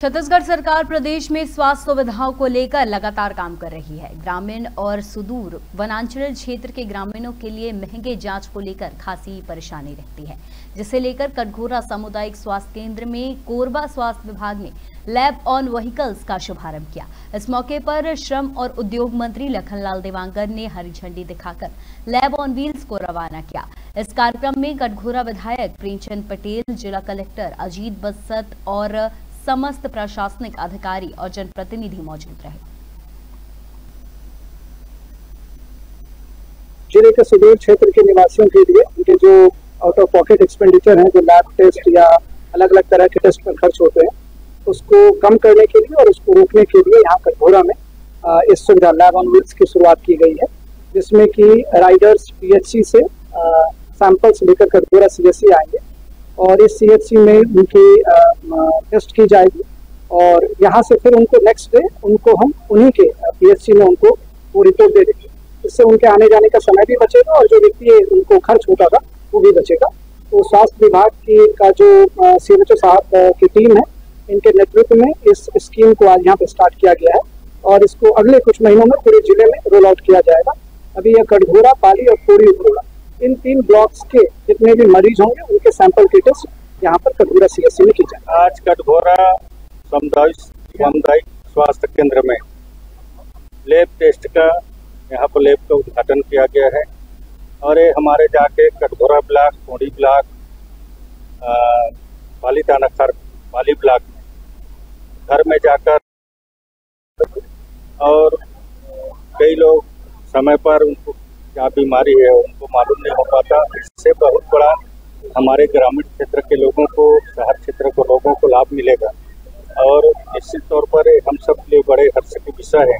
छत्तीसगढ़ सरकार प्रदेश में स्वास्थ्य सुविधाओं को लेकर लगातार काम कर रही है। ग्रामीण और सुदूर वनांचल क्षेत्र के ग्रामीणों के लिए महँगे जाँच को लेकर खासी परेशानी रहती है। जिसे लेकर कटघोरा सामुदायिक स्वास्थ्य केंद्र में कोरबा स्वास्थ्य विभाग ने लैब ऑन व्हीकल्स का शुभारंभ किया। इस मौके पर श्रम और उद्योग मंत्री लखनलाल देवांगर ने हरी झंडी दिखाकर लैब ऑन व्हील्स को रवाना किया। इस कार्यक्रम में कटघोरा विधायक प्रेमचंद पटेल, जिला कलेक्टर अजीत बसत और समस्त प्रशासनिक अधिकारी और जनप्रतिनिधि मौजूद रहे। ज़िले के सुदूर क्षेत्र के निवासियों के लिए उनके जो आउट ऑफ़ पॉकेट एक्सपेंडिचर हैं, जो लैब टेस्ट या अलग अलग तरह के टेस्ट पर खर्च होते हैं, उसको कम करने के लिए और उसको रोकने के लिए यहाँ कटघोरा में इस सुविधा लैब ऑन व्हील्स की शुरुआत की गई है, जिसमें कि राइडर्स पीएचसी से सैंपल्स लेकर कटघोरा सीएससी आएँगे। और इस सी में उनकी टेस्ट की जाएगी। और यहाँ से फिर उनको नेक्स्ट डे उनको हम उन्हीं के पीएचसी में उनको वो रिपोर्ट दे देंगे। इससे उनके आने जाने का समय भी बचेगा और जो व्यक्ति उनको खर्च होता था वो भी बचेगा। तो स्वास्थ्य विभाग की, का जो सी एच साहब की टीम है, इनके नेतृत्व में इस स्कीम को आज यहाँ पे स्टार्ट किया गया है और इसको अगले कुछ महीनों में पूरे ज़िले में रोल आउट किया जाएगा। अभी यह कटघोरा, पाली और पूरी उपरोड़ा इन तीन ब्लॉक्स के जितने भी मरीज़ होंगे, उनके सैंपल की टेस्ट यहाँ पर कटघोरा सी में की जाए आज कटघोरा सामुदायिक स्वास्थ्य केंद्र में लैब टेस्ट का, यहाँ पर लैब का उद्घाटन किया गया है। और ये हमारे जाके कटघोरा ब्लॉक, कोड़ी ब्लॉक पाली थाना खर पाली ब्लॉक घर में जाकर और कई लोग समय पर उनको क्या बीमारी है उनको मालूम नहीं हो पाता। इससे बहुत बड़ा हमारे ग्रामीण क्षेत्र के लोगों को, शहर क्षेत्र के लोगों को लाभ मिलेगा। और निश्चित तौर पर हम सब के लिए बड़े हर्ष के विषय है।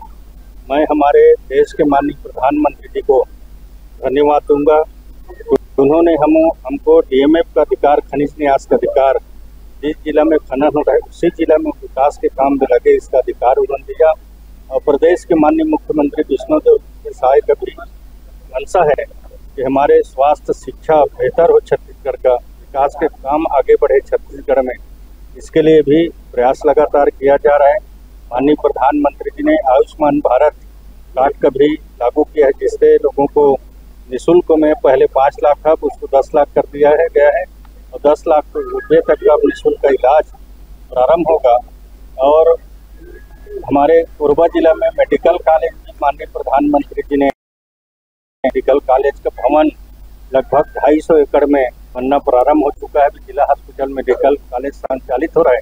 मैं हमारे देश के माननीय प्रधानमंत्री जी को धन्यवाद दूँगा। उन्होंने हम, हमको डीएमएफ का अधिकार, खनिज न्यास का अधिकार, जिस जिला में खनन हो रहा है, उसी जिला में विकास के काम में लगे इसका अधिकार उन्होंने दिया। और प्रदेश के माननीय मुख्यमंत्री विष्णुदेव साय का भी मंशा है कि हमारे स्वास्थ्य, शिक्षा बेहतर हो छत्तीसगढ़ का, विकास के काम आगे बढ़े छत्तीसगढ़ में। इसके लिए भी प्रयास लगातार किया जा रहा है। माननीय प्रधानमंत्री जी ने आयुष्मान भारत कार्ड का भी लागू किया है, जिससे लोगों को निःशुल्क में पहले पाँच लाख था उसको दस लाख कर दिया है, गया है। और दस लाख रुपये तक का निःशुल्क इलाज प्रारंभ होगा। और हमारे कोरबा जिला में मेडिकल कॉलेज भी माननीय प्रधानमंत्री जी ने मेडिकल कॉलेज का भवन लगभग ढाई सौ एकड़ में बनना प्रारंभ हो चुका है। जिला हॉस्पिटल मेडिकल कॉलेज संचालित हो रहा है।